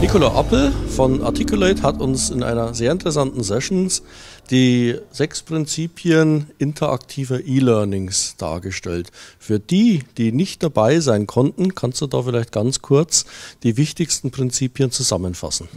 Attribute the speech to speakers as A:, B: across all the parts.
A: Nicola Appel von Articulate hat uns in einer sehr interessanten Session die sechs Prinzipien interaktiver E-Learnings dargestellt. Für die, die nicht dabei sein konnten, kannst du da vielleicht ganz kurz die wichtigsten Prinzipien zusammenfassen.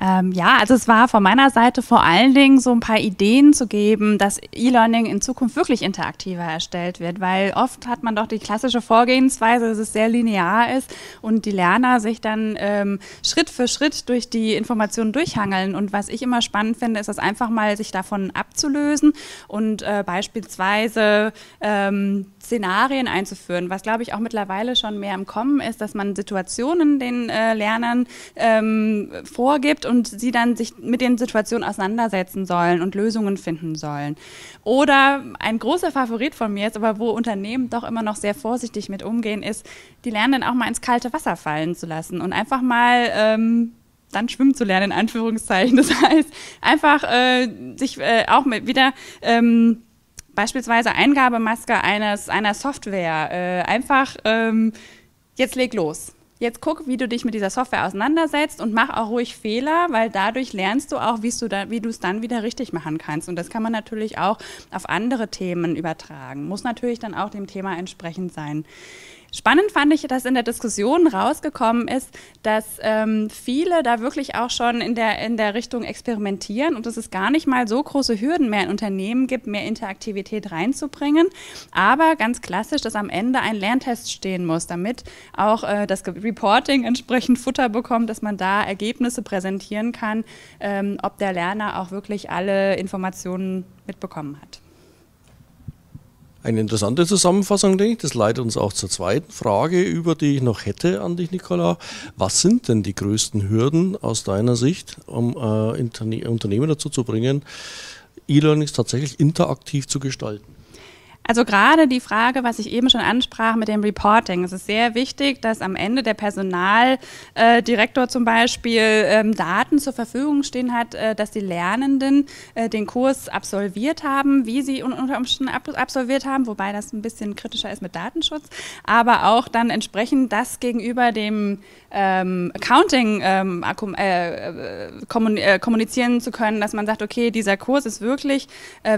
B: Ähm, ja, also es war von meiner Seite vor allen Dingen so ein paar Ideen zu geben, dass E-Learning in Zukunft wirklich interaktiver erstellt wird, weil oft hat man doch die klassische Vorgehensweise, dass es sehr linear ist und die Lerner sich dann ähm, Schritt für Schritt durch die Informationen durchhangeln. Und was ich immer spannend finde, ist das einfach mal sich davon abzulösen und äh, beispielsweise ähm, Szenarien einzuführen, was glaube ich auch mittlerweile schon mehr im Kommen ist, dass man Situationen den äh, Lernern ähm, und sie dann sich mit den Situationen auseinandersetzen sollen und Lösungen finden sollen. Oder ein großer Favorit von mir ist, aber wo Unternehmen doch immer noch sehr vorsichtig mit umgehen, ist, die Lernenden auch mal ins kalte Wasser fallen zu lassen und einfach mal ähm, dann schwimmen zu lernen, in Anführungszeichen. Das heißt, einfach äh, sich äh, auch mit wieder ähm, beispielsweise Eingabemaske eines, einer Software äh, einfach ähm, jetzt leg los. Jetzt guck, wie du dich mit dieser Software auseinandersetzt und mach auch ruhig Fehler, weil dadurch lernst du auch, du da, wie du es dann wieder richtig machen kannst. Und das kann man natürlich auch auf andere Themen übertragen. Muss natürlich dann auch dem Thema entsprechend sein. Spannend fand ich, dass in der Diskussion rausgekommen ist, dass ähm, viele da wirklich auch schon in der, in der Richtung experimentieren und dass es gar nicht mal so große Hürden mehr in Unternehmen gibt, mehr Interaktivität reinzubringen. Aber ganz klassisch, dass am Ende ein Lerntest stehen muss, damit auch äh, das Reporting entsprechend Futter bekommt, dass man da Ergebnisse präsentieren kann, ähm, ob der Lerner auch wirklich alle Informationen mitbekommen hat.
A: Eine interessante Zusammenfassung, denke ich. Das leitet uns auch zur zweiten Frage über, die ich noch hätte an dich, Nicola. Was sind denn die größten Hürden aus deiner Sicht, um äh, Unternehmen dazu zu bringen, E-Learnings tatsächlich interaktiv zu gestalten?
B: Also gerade die Frage, was ich eben schon ansprach mit dem Reporting. Es ist sehr wichtig, dass am Ende der Personaldirektor äh, zum Beispiel ähm, Daten zur Verfügung stehen hat, äh, dass die Lernenden äh, den Kurs absolviert haben, wie sie unter Umständen ab absolviert haben, wobei das ein bisschen kritischer ist mit Datenschutz, aber auch dann entsprechend das gegenüber dem ähm, Accounting ähm, äh, äh, kommunizieren zu können, dass man sagt, okay, dieser Kurs ist wirklich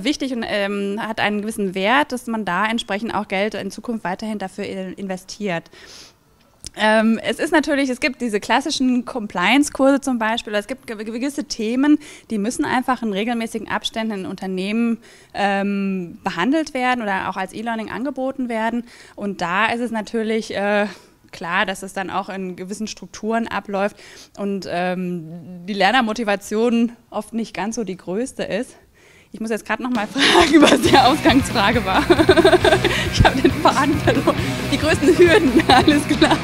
B: wichtig und hat einen gewissen Wert dass man da entsprechend auch Geld in Zukunft weiterhin dafür investiert. Ähm, es ist natürlich, es gibt diese klassischen Compliance-Kurse zum Beispiel, es gibt gewisse Themen, die müssen einfach in regelmäßigen Abständen in Unternehmen ähm, behandelt werden oder auch als E-Learning angeboten werden. Und da ist es natürlich äh, klar, dass es dann auch in gewissen Strukturen abläuft und ähm, die Lernermotivation oft nicht ganz so die größte ist. Ich muss jetzt gerade noch mal fragen, was die Ausgangsfrage war. ich habe den Faden verloren. Die größten Hürden, alles klar.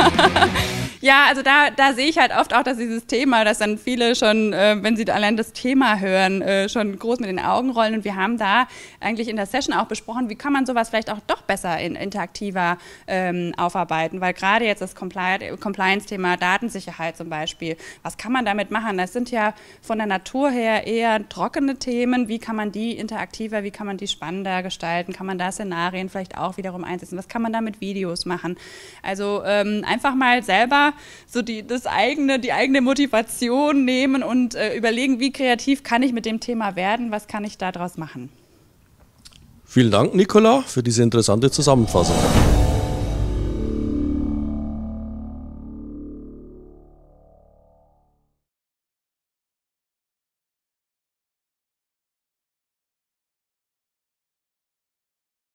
B: Ja, also da, da sehe ich halt oft auch, dass dieses Thema, dass dann viele schon, äh, wenn sie allein das Thema hören, äh, schon groß mit den Augen rollen. Und wir haben da eigentlich in der Session auch besprochen, wie kann man sowas vielleicht auch doch besser in, interaktiver ähm, aufarbeiten. Weil gerade jetzt das Compliance-Thema Datensicherheit zum Beispiel, was kann man damit machen? Das sind ja von der Natur her eher trockene Themen. Wie kann man die interaktiver, wie kann man die spannender gestalten? Kann man da Szenarien vielleicht auch wiederum einsetzen? Was kann man da mit Videos machen? Also ähm, einfach mal selber so die, das eigene, die eigene Motivation nehmen und äh, überlegen, wie kreativ kann ich mit dem Thema werden, was kann ich daraus machen.
A: Vielen Dank, Nicola, für diese interessante Zusammenfassung.